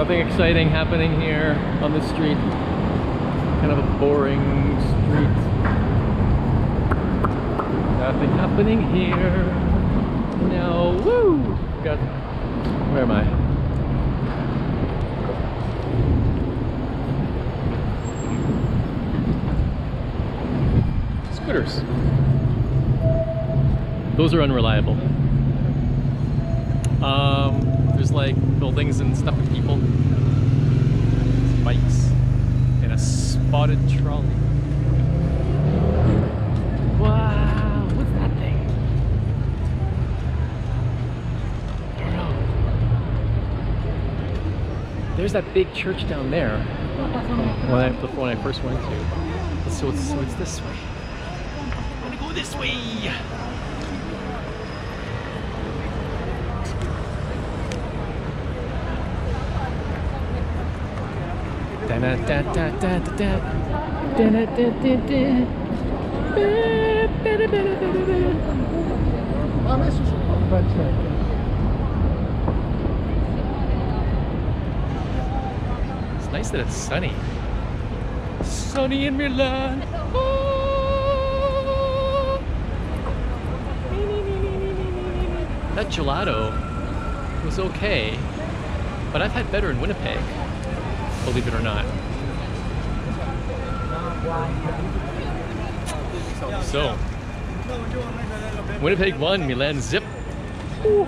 Nothing exciting happening here on the street. Kind of a boring street. Nothing happening here. No, woo! Got, where am I? Scooters. Those are unreliable. Like buildings and stuff and people. Bikes. And a spotted trolley. Wow, what's that thing? I don't know. There's that big church down there. When I, the one I first went to. So it's, so it's this way. I'm gonna go this way. It's nice that it's sunny. Sunny in Milan. That gelato was okay, but I've had better in Winnipeg, believe it or not. So, Winnipeg 1, Milan zip. Ooh.